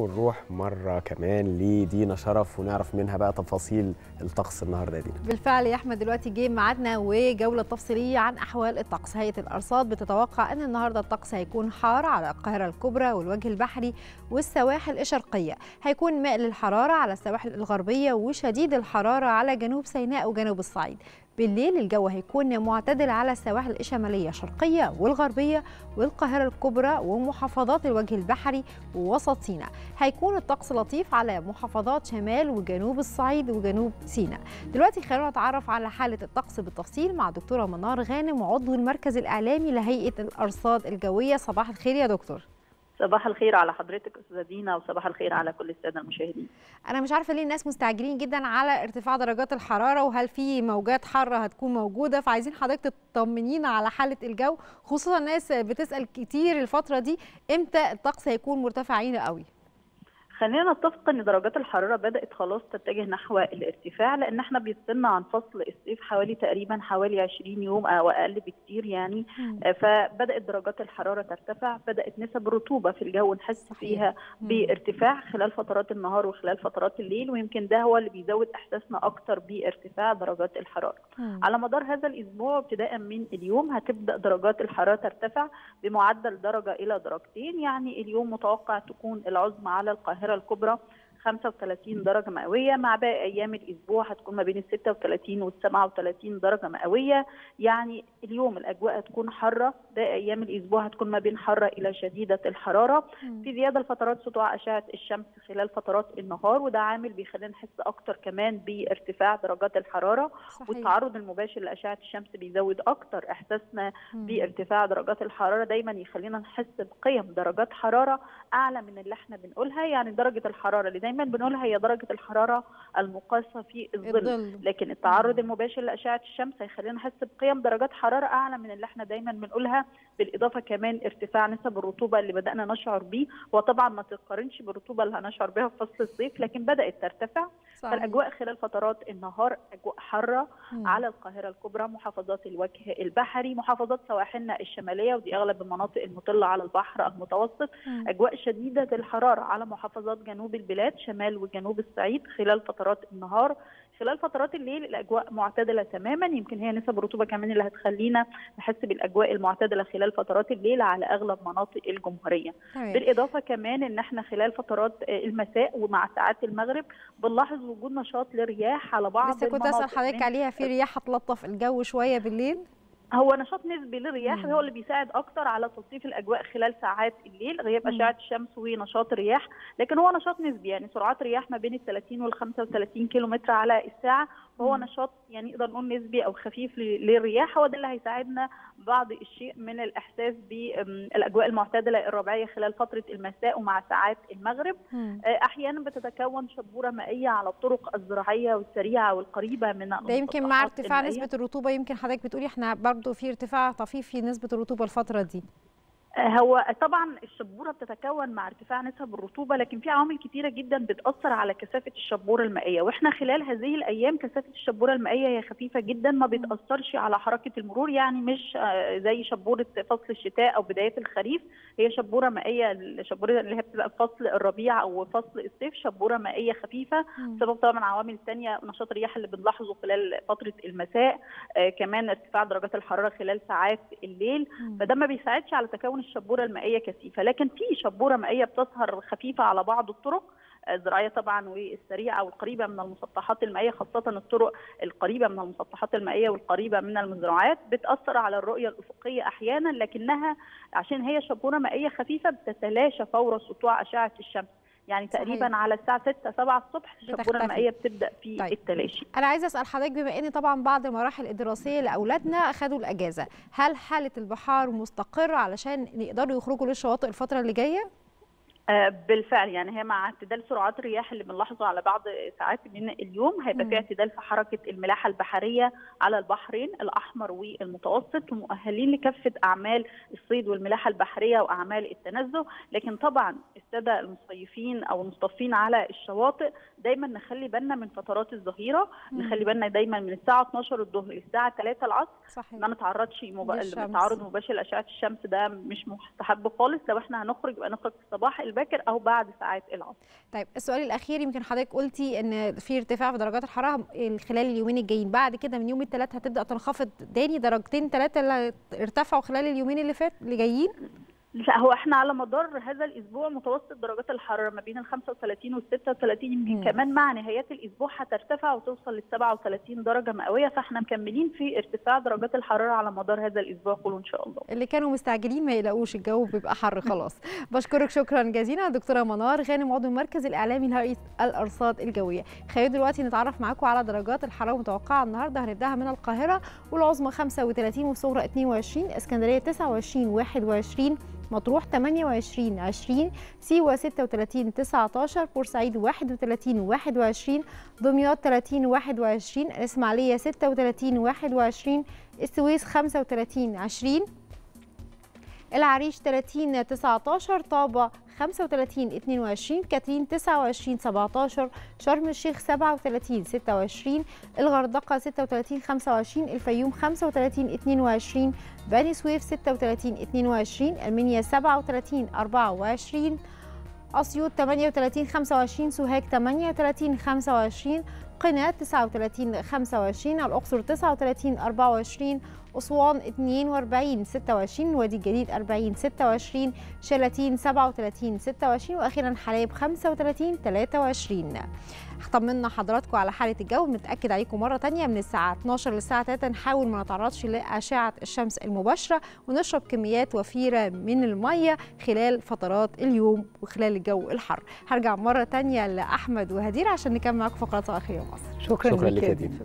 ونروح مرة كمان لدينا شرف ونعرف منها بقى تفاصيل الطقس النهارده يا دينا. بالفعل يا أحمد دلوقتي جه ميعادنا وجولة تفصيلية عن أحوال الطقس. هيئة الأرصاد بتتوقع إن النهارده الطقس هيكون حار على القاهرة الكبرى والوجه البحري والسواحل الشرقية. هيكون مائل الحراره على السواحل الغربية وشديد الحرارة على جنوب سيناء وجنوب الصعيد. بالليل الجو هيكون معتدل على السواحل الشمالية الشرقية والغربية والقاهرة الكبرى ومحافظات الوجه البحري ووسط سيناء. هيكون الطقس لطيف على محافظات شمال وجنوب الصعيد وجنوب سيناء. دلوقتي خلينا نتعرف على حالة الطقس بالتفصيل مع دكتورة منار غانم عضو المركز الإعلامي لهيئة الأرصاد الجوية. صباح الخير يا دكتور. صباح الخير على حضرتك أستاذة دينا وصباح الخير على كل السادة المشاهدين. أنا مش عارفة ليه الناس مستعجلين جدا على ارتفاع درجات الحرارة وهل في موجات حارة هتكون موجودة؟ فعايزين حضرتك تطمنينا على حالة الجو خصوصا الناس بتسأل كتير الفترة دي إمتى الطقس هيكون مرتفعين قوي؟ خلينا نتفق إن درجات الحرارة بدأت خلاص تتجه نحو الارتفاع لأن إحنا بيفصلنا عن فصل الصيف حوالي تقريبا حوالي 20 يوم أو أقل بكتير يعني م. فبدأت درجات الحرارة ترتفع بدأت نسب الرطوبه في الجو نحس. فيها. بارتفاع خلال فترات النهار وخلال فترات الليل ويمكن ده هو اللي بيزود إحساسنا أكتر بارتفاع درجات الحرارة. على مدار هذا الأسبوع ابتداء من اليوم هتبدأ درجات الحرارة ترتفع بمعدل درجة إلى درجتين يعني اليوم متوقع تكون العظمى على القاهرة الكبرى 35 درجة مئوية. مع باقي أيام الأسبوع هتكون ما بين ال 36 وال 37 درجة مئوية. يعني اليوم الأجواء هتكون حارة. باقي أيام الأسبوع هتكون ما بين حارة إلى شديدة الحرارة. في زيادة لفترات سطوع أشعة الشمس خلال فترات النهار وده عامل بيخلينا نحس أكتر كمان بارتفاع درجات الحرارة. صحيح. والتعرض المباشر لأشعة الشمس بيزود أكتر إحساسنا. بارتفاع درجات الحرارة. دايما يخلينا نحس بقيم درجات حرارة أعلى من اللي إحنا بنقولها. يعني درجة الحرارة اللي دايما بنقولها هي درجة الحرارة المقاسه في الظل. لكن التعرض المباشر لأشعة الشمس هيخلينا نحس بقيم درجات حرارة أعلى من اللي إحنا دايما بنقولها بالإضافة كمان ارتفاع نسب الرطوبة اللي بدأنا نشعر بيه وطبعا ما تتقارنش بالرطوبة اللي هنشعر بها في فصل الصيف لكن بدأت ترتفع صحيح. فالأجواء خلال فترات النهار أجواء حارة مم. على القاهرة الكبرى محافظات الوجه البحري محافظات سواحلنا الشمالية ودي أغلب المناطق المطلة على البحر المتوسط مم. أجواء شديدة الحرارة على محافظات جنوب البلاد شمال وجنوب الصعيد خلال فترات النهار. خلال فترات الليل الأجواء معتدلة تماما. يمكن هي نسب الرطوبه كمان اللي هتخلينا نحس بالأجواء المعتدلة خلال فترات الليل على أغلب مناطق الجمهورية. طيب. بالإضافة كمان إن إحنا خلال فترات المساء ومع ساعات المغرب بنلاحظ وجود نشاط لرياح على بعض بس كنت أسأل حضرتك عليها في رياح هتلطف الجو شوية بالليل؟ هو نشاط نسبي للرياح هو اللي بيساعد أكتر على تلطيف الأجواء خلال ساعات الليل غياب أشعة الشمس ونشاط الرياح لكن هو نشاط نسبي يعني سرعات رياح ما بين ال 30 وال 35 كيلومتر على الساعة وهو نشاط يعني نقدر نقول نسبي أو خفيف للرياح هو ده اللي هيساعدنا بعض الشيء من الإحساس بالاجواء المعتدلة الربيعية خلال فترة المساء ومع ساعات المغرب. مم. أحيانا بتتكون شبورة مائية على الطرق الزراعية والسريعة والقريبة من ده يمكن مع ارتفاع نسبة الرطوبة يمكن حضرتك بتقولي إحنا برضو في ارتفاع طفيف في نسبة الرطوبة الفترة دي. هو طبعا الشبورة بتتكون مع ارتفاع نسب الرطوبة لكن في عوامل كتيرة جدا بتأثر على كثافة الشبورة المائية. وإحنا خلال هذه الأيام كثافة الشبورة المائية هي خفيفة جدا ما بتأثرش على حركة المرور يعني مش زي شبورة فصل الشتاء أو بداية الخريف. هي شبورة مائية الشبوره اللي هي بتبقى فصل الربيع أو فصل الصيف شبورة مائية خفيفة. بسبب طبعا عوامل ثانية نشاط الرياح اللي بنلاحظه خلال فترة المساء آه كمان ارتفاع درجات الحرارة خلال ساعات الليل. فده ما بيساعدش على تكون الشبورة المائية كثيفة. لكن في شبورة مائية بتظهر خفيفة على بعض الطرق الزراعية طبعا والسريعة والقريبة من المسطحات المائية خاصة الطرق القريبة من المسطحات المائية والقريبة من المزروعات بتأثر على الرؤية الأفقية أحيانا لكنها عشان هي شبورة مائية خفيفة بتتلاشى فور سطوع أشعة الشمس. يعني تقريبا صحيح. على الساعة 6 7 الصبح الشبوره المائيه بتبدأ في طيب. التلاشي أنا عايزة أسأل حضرتك بما إن طبعا بعض المراحل الدراسية لأولادنا اخذوا الأجازة هل حالة البحار مستقرة علشان يقدروا يخرجوا للشواطئ الفترة اللي جاية بالفعل. يعني هي مع اعتدال سرعات الرياح اللي بنلاحظه على بعض ساعات من اليوم هيبقى في اعتدال في حركة الملاحة البحرية على البحرين الأحمر والمتوسط ومؤهلين لكافة أعمال الصيد والملاحة البحرية وأعمال التنزه. لكن طبعا السادة المصيفين أو المصطفين على الشواطئ دايما نخلي بالنا من فترات الظهيرة نخلي بالنا دايما من الساعة 12 الظهر للساعة 3 العصر. صحيح. ما نتعرضش مب... التعرض مباشر لأشعة الشمس ده مش مستحب خالص. لو إحنا هنخرج يبقى نخرج في الصباح باكر أو بعد ساعات العصر. طيب السؤال الأخير يمكن حضرتك قلتي إن في ارتفاع في درجات الحرارة خلال اليومين الجايين. بعد كده من يوم الثلاث هتبدأ تنخفض تاني درجتين ثلاثة اللي ارتفعوا خلال اليومين اللي فات اللي جايين؟ لا هو إحنا على مدار هذا الأسبوع متوسط درجات الحرارة ما بين ال 35 وال 36 يمكن كمان مع نهايات الأسبوع هترتفع وتوصل لل 37 درجة مئوية فاحنا مكملين في ارتفاع درجات الحرارة على مدار هذا الأسبوع كله إن شاء الله. اللي كانوا مستعجلين ما يلاقوش الجو بيبقى حر خلاص. بشكرك شكرا جزيلا دكتورة منار غانم عضو المركز الإعلامي لهيئه الأرصاد الجوية. خلينا دلوقتي نتعرف معاكم على درجات الحرارة المتوقعة النهارده هنبدأها من القاهرة والعظمى 35 والصغرى 22 اسكندرية 29 21 مطروح 28 20 سيوة 36 19 بورسعيد 31 21 دمياط 30 21 الإسماعيلية 36 21 السويس 35 20 العريش 30 19 طابة 35 22 كاترين 29 17 شرم الشيخ 37 26 الغردقة 36 25 الفيوم 35 22 بني سويف 36 22 المنيا 37 24 أسيوط 38 25 سوهاج 38 25 قنا 39 25 الأقصر 39 24 أسوان 42 26 وادي الجديد 40 26 شلاتين 37 26 وأخيرا حلايب 35 23 طمنا حضراتكم على حالة الجو بنتاكد عليكم مرة تانية من الساعة 12 للساعة 3 نحاول ما نتعرضش لأشعة الشمس المباشرة ونشرب كميات وفيرة من المية خلال فترات اليوم وخلال الجو الحر. هرجع مرة تانية لأحمد وهدير عشان نكمل معاكم فقرات يا مصر. شكرا, شكرا لك يا دينا.